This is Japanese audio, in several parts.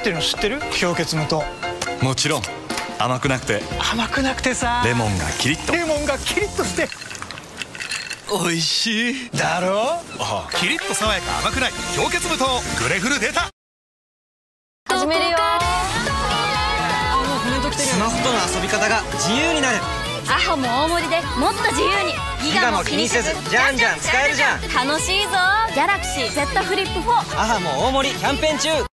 っていうの知ってる？氷結無糖もちろん。甘くなくて。甘くなくてさ。レモンがキリッと。レモンがキリッとして。美味しい。だろ？あキリッと爽やか甘くない氷結無糖グレフル出た始めるよ。スマホとの遊び方が自由になる。アホも大盛りでもっと自由に。ギガも気にせずじゃんじゃん使えるじゃん。楽しいぞ。ギャラクシー Z フリップ4アハも大盛りキャンペーン中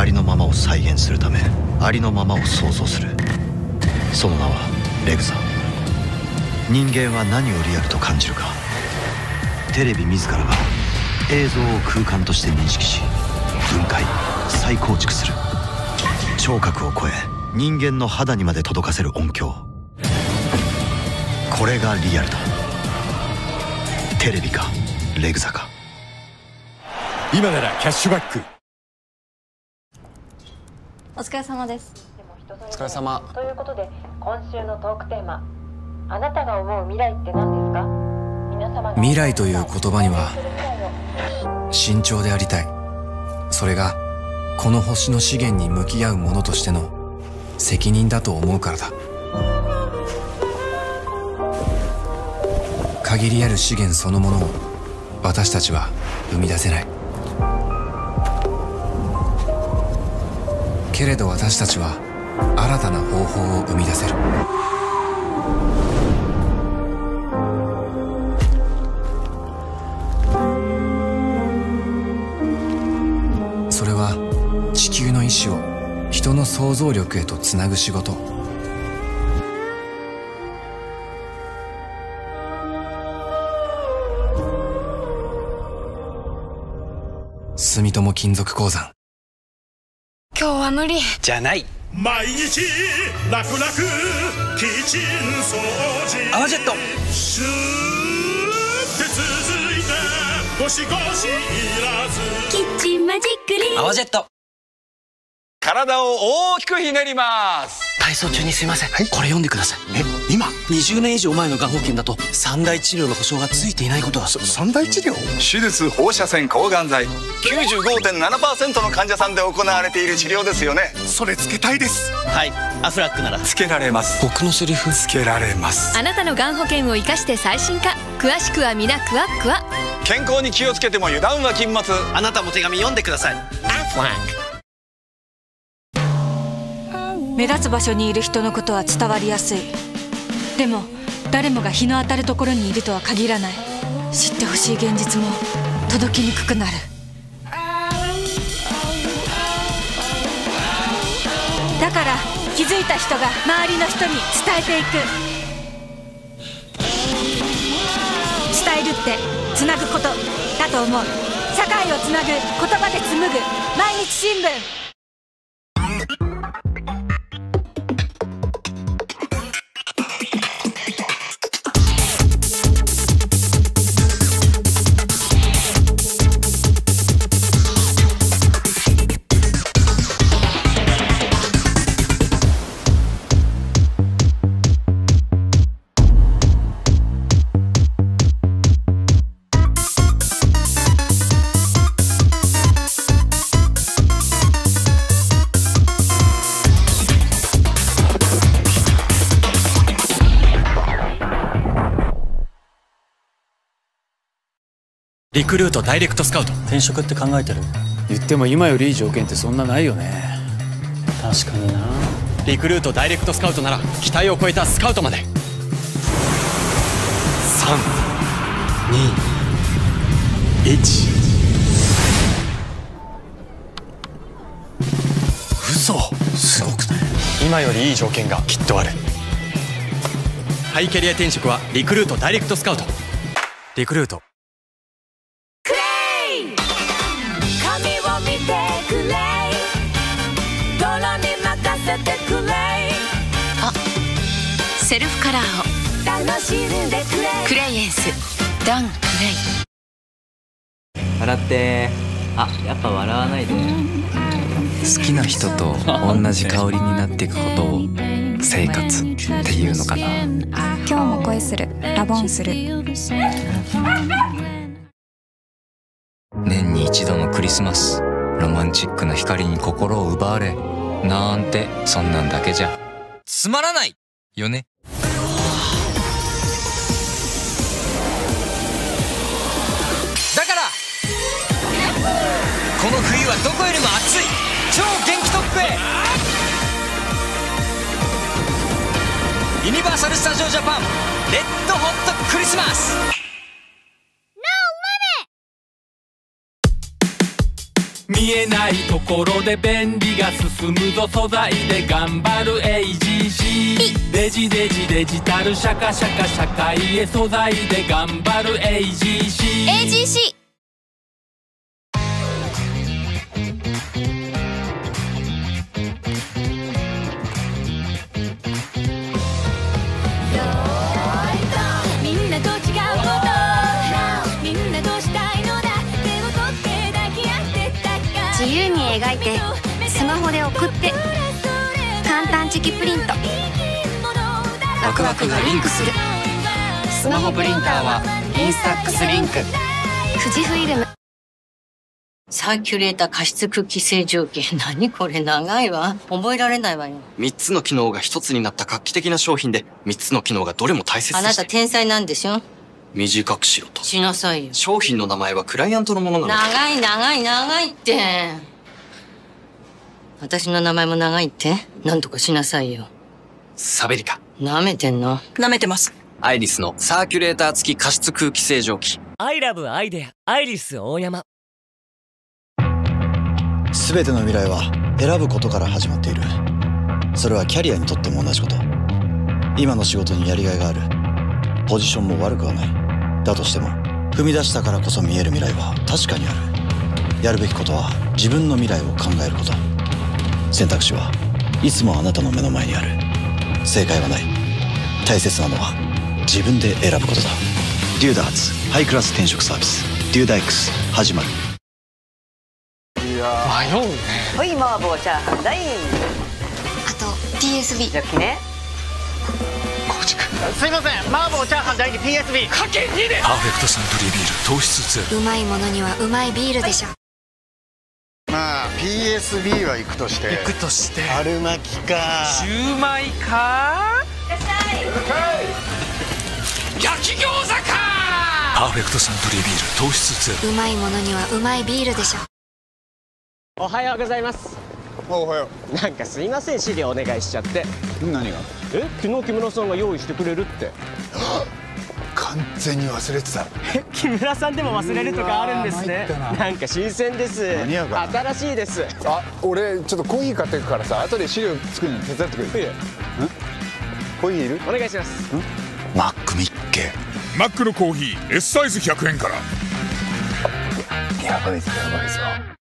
ありのままを再現するためありのままを想像する。その名はレグザ人間は何をリアルと感じるか。テレビ自らが映像を空間として認識し分解再構築する。聴覚を超え人間の肌にまで届かせる音響。これがリアルだ。テレビかレグザか。今ならキャッシュバック。お疲れ様です。お疲れ様。ということで今週のトークテーマあなたが思う未来って何ですか？皆様が未来という言葉には慎重でありたい。それがこの星の資源に向き合う者としての責任だと思うからだ。限りある資源そのものを私たちは生み出せないけれど私たちは新たな方法を生み出せる。それは地球の意志を人の想像力へとつなぐ仕事。住友金属鉱山。は無理。じゃない。毎日楽々キッチン掃除。泡ジェット。シューって続いてゴシゴシいらず。キッチンマジックリン。泡ジェット。体を大きくひねります。体操中にすいません、これ読んでください。え？今20年以上前のがん保険だと三大治療の保証がついていないことが。三大治療？手術放射線抗がん剤。95.7%の患者さんで行われている治療ですよね。それつけたいです。はい。アフラックなら。つけられます。僕のセリフ？つけられます。あなたのがん保険を生かして最新化詳しくはミナクワックワ健康に気をつけても油断は禁物。あなたも手紙読んでください。目立つ場所にいる人のことは伝わりやすいでも誰もが日の当たるところにいるとは限らない。知ってほしい現実も届きにくくなる。だから気づいた人が周りの人に伝えていく。伝えるってつなぐことだと思う。社会をつなぐ言葉で紡ぐ毎日新聞。リクルートダイレクトスカウト。転職って考えてる？言っても今よりいい条件ってそんなないよね。確かにな。リクルートダイレクトスカウトなら期待を超えたスカウトまで。321嘘。すごくない？今よりいい条件がきっとある。ハイキャリア転職はリクルートダイレクトスカウト。リクルートカラーを。楽しんでくれ。クレイエンス。ダンクレイ。笑って。あやっぱ笑わないで。好きな人と同じ香りになっていくことを生活っていうのかな。今日も恋する。ラボンする。年に一度のクリスマス。ロマンチックな光に心を奪われ。なんてそんなんだけじゃ。つまらないよねこの冬はどこよりも暑い。超元気特区へ。ユニバーサル・スタジオ・ジャパン。レッドホットクリスマス。見えないところで便利が進むぞ素材で頑張る AGC デジデジデジタルシャカシャカ社会へ素材で頑張る AGC に描いてスマホで送って簡単チキプリントワクワクがリンクするスマホプリンターはインスタックスリンク富士フイルムサーキュレーター加湿空気清浄機。何これ長いわ。覚えられないわよ。3つの機能が1つになった画期的な商品で3つの機能がどれも大切あなたて天才なんでしょ？短くしろとしなさいよ。商品の名前はクライアントのものなの長い長い長いって。私の名前も長いって？なんとかしなさいよ。サベリカ。舐めてんの？舐めてます。アイリスのサーキュレーター付き加湿空気清浄機。アイラブアイデア、アイリス大山。全ての未来は選ぶことから始まっている。それはキャリアにとっても同じこと。今の仕事にやりがいがある。ポジションも悪くはない。だとしても踏み出したからこそ見える未来は確かにある。やるべきことは自分の未来を考えること選択肢はいつもあなたの目の前にある。正解はない。大切なのは自分で選ぶことだ。デューダーツハイクラス転職サービス。デューダイクス始まる。いや迷うね。はい麻婆チャーハン大。あと PSB じゃあねすいません。麻婆チャーハン第2 PSB かけ2でパーフェクトサントリービール糖質ゼロ。うまいものにはうまいビールでしょまあ PSB は行くとして行くとして。春巻きか。シューマイか？焼き餃子か！パーフェクトサントリービール糖質ゼロ。うまいものにはうまいビールでしょ。おはようございます。おはよう。なんかすいません資料お願いしちゃって。何が？え？昨日木村さんが用意してくれるって 完全に忘れてたえ木村さんでも忘れるとかあるんですね。な。なんか新鮮です。新しいです。あ俺ちょっとコーヒー買ってくからさ後で資料作るの手伝ってくれる？コーヒーいる？お願いします。マックミッケ。マックのコーヒー S サイズ100円から。やばいぞやばいぞ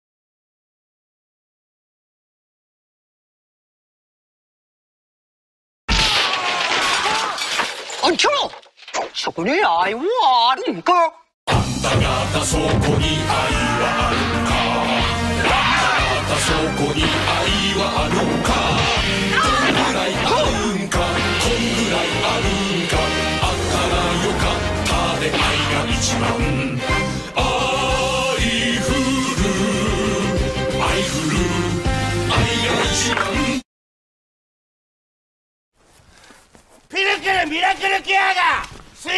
そこに愛はあるんかあんた方そこに愛はあるかあんた方そこに愛はあるか。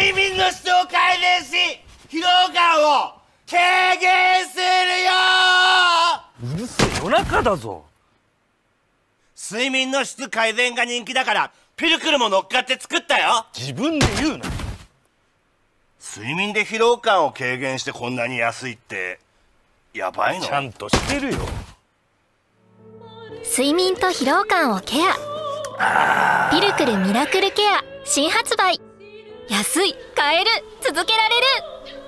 睡眠の質を改善し疲労感を軽減するよ。うるせえ夜中だぞ。睡眠の質改善が人気だからピルクルも乗っかって作ったよ。自分で言うな。睡眠で疲労感を軽減してこんなに安いってやばいの？ちゃんとしてるよ。睡眠と疲労感をケア。ピルクルミラクルケア新発売安い買える続けられる。